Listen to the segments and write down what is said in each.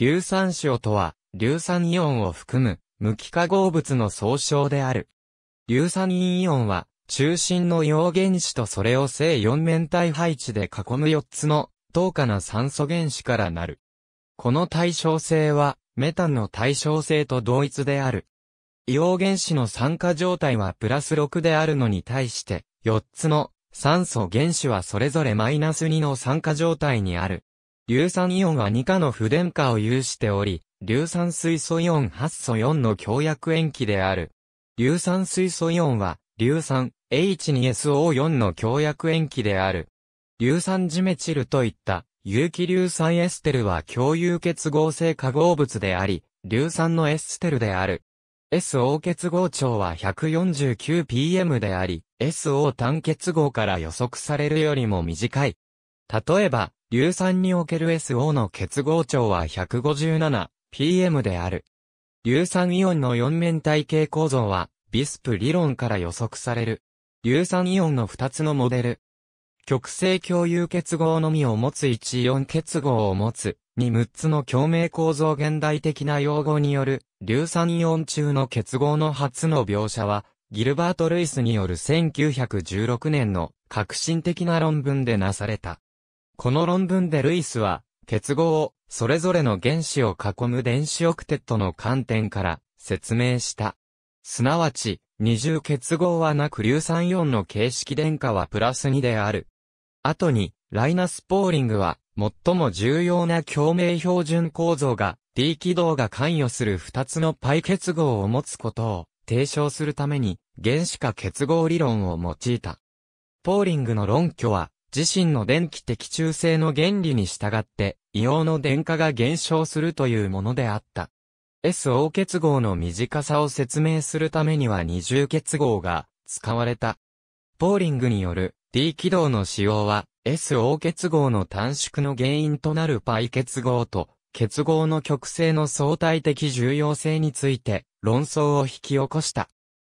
硫酸塩とは、硫酸イオンを含む、無機化合物の総称である。硫酸イオンは、中心の陽原子とそれを正四面体配置で囲む4つの、等価な酸素原子からなる。この対称性は、メタンの対称性と同一である。硫黄原子の酸化状態はプラス6であるのに対して、4つの酸素原子はそれぞれマイナス2の酸化状態にある。硫酸イオンは2価の不電荷を有しており、硫酸水素イオン8素4の強薬塩基である。硫酸水素イオンは、硫酸 H2SO4 の強薬塩基である。硫酸ジメチルといった有機硫酸エステルは共有結合性化合物であり、硫酸のエステルである。SO 結合長は 149pm であり、SO 単結合から予測されるよりも短い。例えば、硫酸における SO の結合長は 157pm である。硫酸イオンの四面体系構造は、ビスプ理論から予測される。硫酸イオンの二つのモデル。極性共有結合のみを持つ1イオン結合を持つ。に6つの共鳴構造現代的な用語による、硫酸イオン中の結合の初の描写は、ギルバート・ルイスによる1916年の革新的な論文でなされた。この論文でルイスは、結合を、それぞれの原子を囲む電子オクテットの観点から説明した。すなわち、二重結合はなく硫酸イオンの形式電荷はプラス2である。後に、ライナス・ポーリングは、最も重要な共鳴標準構造が D 軌道が関与する2つのパイ結合を持つことを提唱するために原子化結合理論を用いた。ポーリングの論拠は自身の電気的中性の原理に従って硫黄の電荷が減少するというものであった。SO 結合の短さを説明するためには二重結合が使われた。ポーリングによる D 軌道の使用は SO 結合の短縮の原因となるパイ結合と、結合の極性の相対的重要性について論争を引き起こした。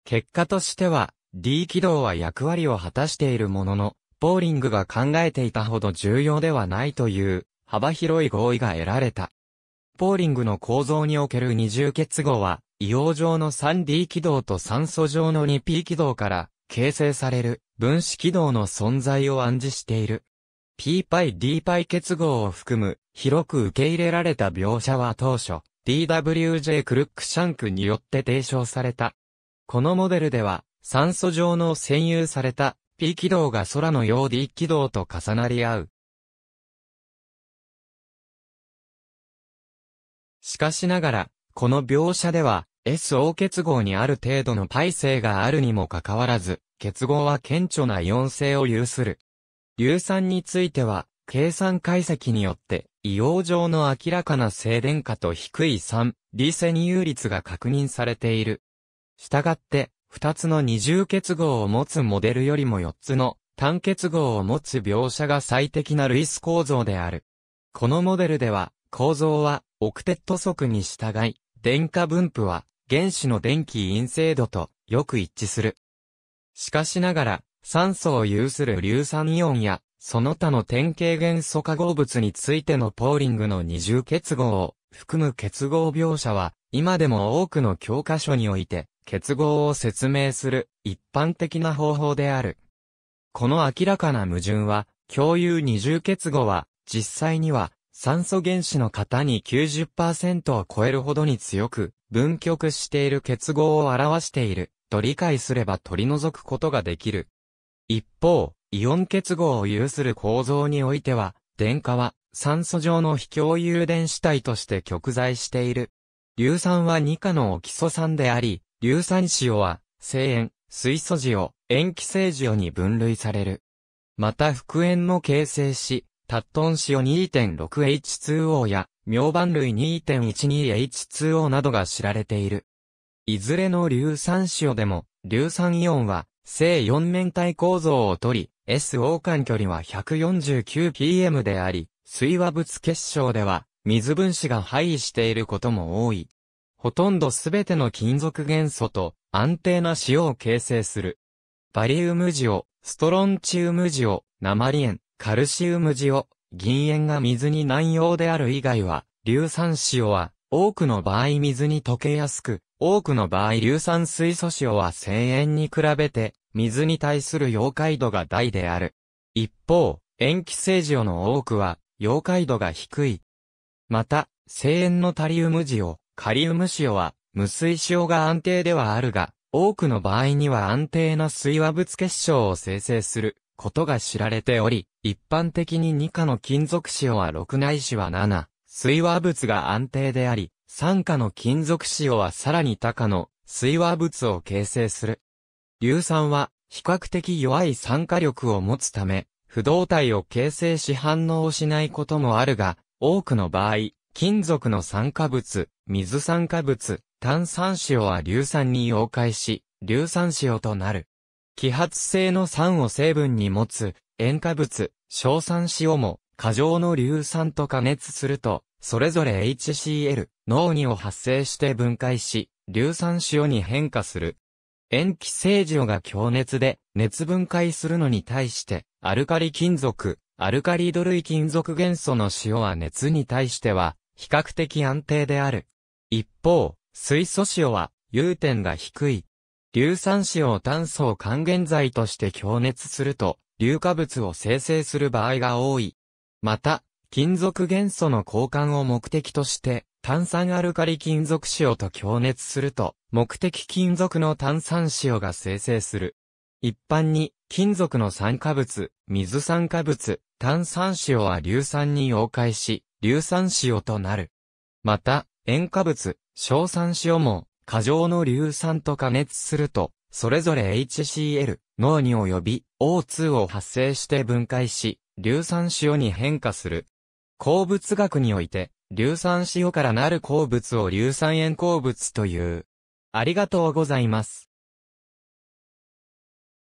結果としては、D 軌道は役割を果たしているものの、ポーリングが考えていたほど重要ではないという幅広い合意が得られた。ポーリングの構造における二重結合は、硫黄状の 3D 軌道と酸素状の 2P 軌道から形成される分子軌道の存在を暗示している。P パイ D パイ結合を含む広く受け入れられた描写は当初 DWJ クルックシャンクによって提唱された。このモデルでは酸素状の占有された P 軌道が空の陽 D 軌道と重なり合う。しかしながら、この描写では SO 結合にある程度のパイ性があるにもかかわらず、結合は顕著なイオン性を有する。硫酸については、計算解析によって、硫黄状の明らかな静電荷と低い酸、リセニ有率が確認されている。したがって、二つの二重結合を持つモデルよりも四つの単結合を持つ描写が最適なルイス構造である。このモデルでは、構造は、オクテット則に従い、電荷分布は、原子の電気陰性度とよく一致する。しかしながら、酸素を有する硫酸イオンや、その他の典型元素化合物についてのポーリングの二重結合を含む結合描写は、今でも多くの教科書において、結合を説明する一般的な方法である。この明らかな矛盾は、共有二重結合は、実際には、酸素原子の型に90%を超えるほどに強く、分極している結合を表している。と理解すれば取り除くことができる。一方、イオン結合を有する構造においては、電荷は酸素上の非共有電子体として極在している。硫酸は2価のオキソ酸であり、硫酸塩は、正塩、水素塩、塩基性塩に分類される。また復塩も形成し、タットン塩 2.6H2O や、明板類 2.12H2O などが知られている。いずれの硫酸塩でも、硫酸イオンは、正四面体構造をとり、S 応間距離は 149pm であり、水和物結晶では、水分子が配位していることも多い。ほとんどすべての金属元素と安定な塩を形成する。バリウム塩、ストロンチウム塩、鉛塩、カルシウム塩、銀塩が水に難用である以外は、硫酸塩は、多くの場合水に溶けやすく、多くの場合硫酸水素塩は声塩に比べて、水に対する溶解度が大である。一方、塩基性塩の多くは、溶解度が低い。また、声塩のタリウム塩、カリウム塩は、無水塩が安定ではあるが、多くの場合には安定な水和物結晶を生成することが知られており、一般的に2価の金属塩は6ないしは7、水和物が安定であり、3価の金属塩はさらに高の水和物を形成する。硫酸は比較的弱い酸化力を持つため、不動体を形成し反応しないこともあるが、多くの場合、金属の酸化物、水酸化物、炭酸塩は硫酸に溶解し、硫酸塩となる。揮発性の酸を成分に持つ塩化物、硝酸塩も過剰の硫酸と加熱すると、それぞれ HCl、脳2を発生して分解し、硫酸塩に変化する。塩基性塩が強熱で熱分解するのに対して、アルカリ金属、アルカリド類金属元素の塩は熱に対しては、比較的安定である。一方、水素塩は、融点が低い。硫酸塩を炭素を還元剤として強熱すると、硫化物を生成する場合が多い。また、金属元素の交換を目的として、炭酸アルカリ金属塩と強熱すると、目的金属の炭酸塩が生成する。一般に、金属の酸化物、水酸化物、炭酸塩は硫酸に溶解し、硫酸塩となる。また、塩化物、硝酸塩も、過剰の硫酸と加熱すると、それぞれ HCl、脳に及び O2 を発生して分解し、硫酸塩に変化する。鉱物学において、硫酸塩からなる鉱物を硫酸塩鉱物という。ありがとうございます。